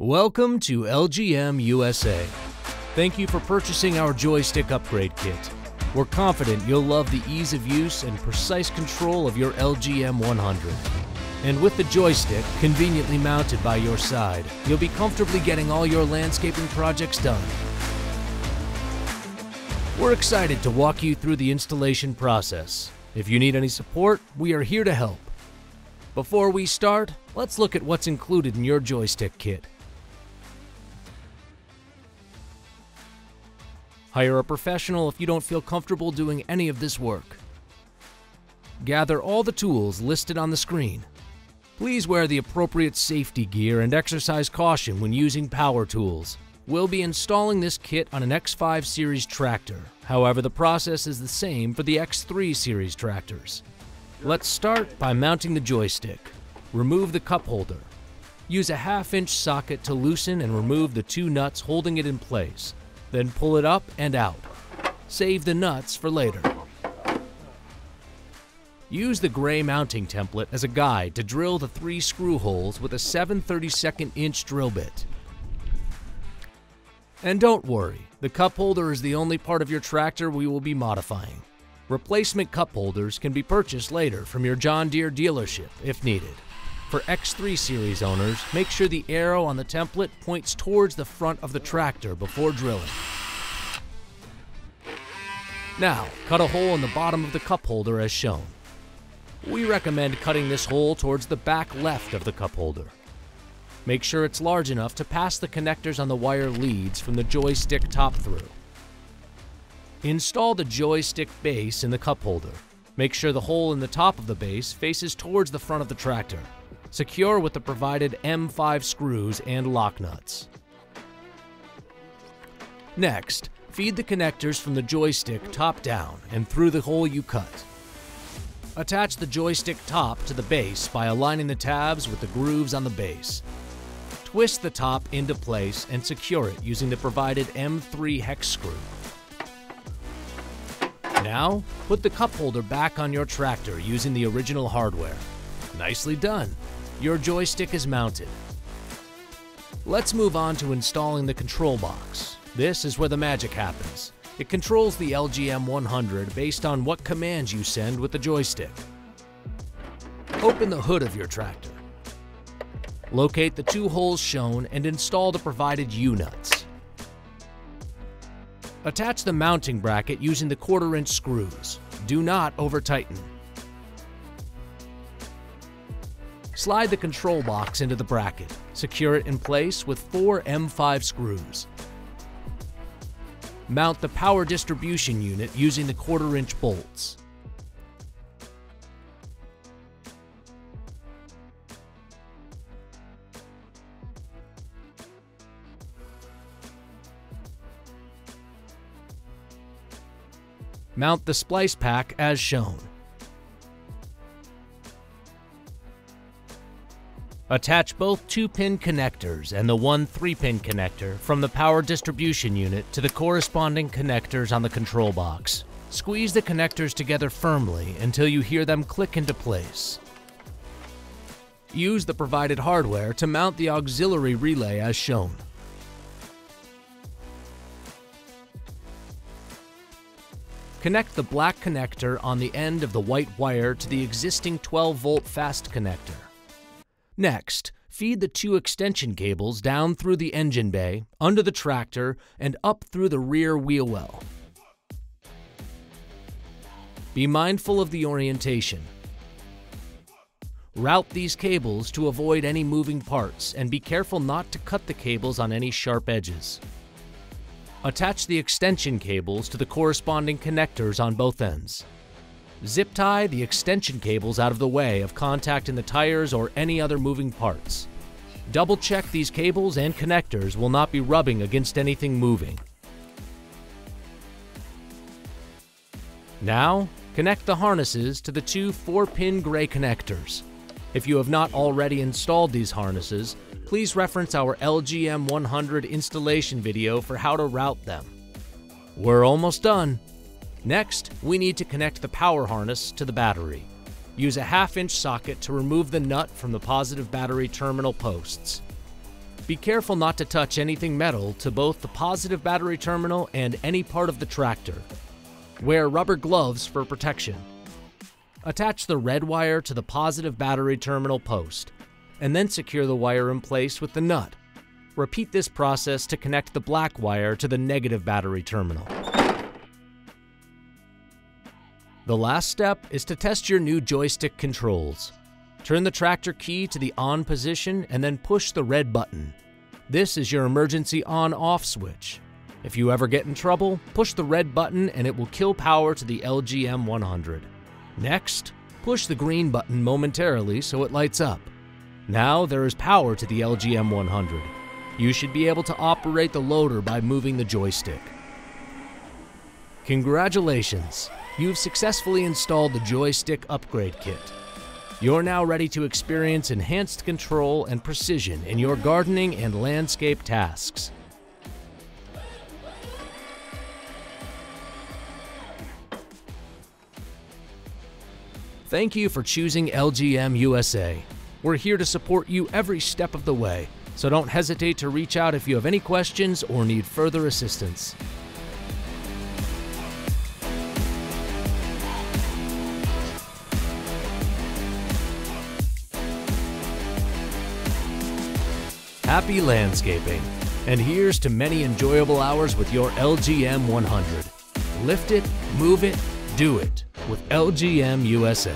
Welcome to LGM USA. Thank you for purchasing our joystick upgrade kit. We're confident you'll love the ease of use and precise control of your LGM 100. And with the joystick conveniently mounted by your side, you'll be comfortably getting all your landscaping projects done. We're excited to walk you through the installation process. If you need any support, we are here to help. Before we start, let's look at what's included in your joystick kit. Hire a professional if you don't feel comfortable doing any of this work. Gather all the tools listed on the screen. Please wear the appropriate safety gear and exercise caution when using power tools. We'll be installing this kit on an X5 series tractor. However, the process is the same for the X3 series tractors. Let's start by mounting the joystick. Remove the cup holder. Use a half inch socket to loosen and remove the two nuts holding it in place. Then pull it up and out. Save the nuts for later. Use the gray mounting template as a guide to drill the three screw holes with a 7 32nd inch drill bit. And don't worry, the cup holder is the only part of your tractor we will be modifying. Replacement cup holders can be purchased later from your John Deere dealership if needed. For X3 series owners, make sure the arrow on the template points towards the front of the tractor before drilling. Now, cut a hole in the bottom of the cup holder as shown. We recommend cutting this hole towards the back left of the cup holder. Make sure it's large enough to pass the connectors on the wire leads from the joystick top through. Install the joystick base in the cup holder. Make sure the hole in the top of the base faces towards the front of the tractor. Secure with the provided M5 screws and lock nuts. Next, feed the connectors from the joystick top down and through the hole you cut. Attach the joystick top to the base by aligning the tabs with the grooves on the base. Twist the top into place and secure it using the provided M3 hex screw. Now, put the cup holder back on your tractor using the original hardware. Nicely done. Your joystick is mounted. Let's move on to installing the control box. This is where the magic happens. It controls the LGM 100 based on what commands you send with the joystick. Open the hood of your tractor. Locate the two holes shown and install the provided U-nuts. Attach the mounting bracket using the quarter inch screws. Do not over Slide the control box into the bracket. Secure it in place with four M5 screws. Mount the power distribution unit using the quarter inch bolts. Mount the splice pack as shown. Attach both 2-pin connectors and the one 3-pin connector from the power distribution unit to the corresponding connectors on the control box. Squeeze the connectors together firmly until you hear them click into place. Use the provided hardware to mount the auxiliary relay as shown. Connect the black connector on the end of the white wire to the existing 12 volt fast connector. Next, feed the two extension cables down through the engine bay, under the tractor, and up through the rear wheel well. Be mindful of the orientation. Route these cables to avoid any moving parts and be careful not to cut the cables on any sharp edges. Attach the extension cables to the corresponding connectors on both ends. Zip tie the extension cables out of the way of contacting the tires or any other moving parts. Double check these cables and connectors will not be rubbing against anything moving. Now, connect the harnesses to the two 4-pin gray connectors. If you have not already installed these harnesses, please reference our LGM 100 installation video for how to route them. We're almost done. Next, we need to connect the power harness to the battery. Use a half inch socket to remove the nut from the positive battery terminal posts. Be careful not to touch anything metal to both the positive battery terminal and any part of the tractor. Wear rubber gloves for protection. Attach the red wire to the positive battery terminal post, and then secure the wire in place with the nut. Repeat this process to connect the black wire to the negative battery terminal. The last step is to test your new joystick controls. Turn the tractor key to the on position and then push the red button. This is your emergency on-off switch. If you ever get in trouble, push the red button and it will kill power to the LGM 100. Next, push the green button momentarily so it lights up. Now there is power to the LGM 100. You should be able to operate the loader by moving the joystick. Congratulations! You've successfully installed the joystick upgrade kit. You're now ready to experience enhanced control and precision in your gardening and landscape tasks. Thank you for choosing LGM USA. We're here to support you every step of the way, so don't hesitate to reach out if you have any questions or need further assistance. Happy landscaping, and here's to many enjoyable hours with your LGM 100. Lift it, move it, do it with LGM USA.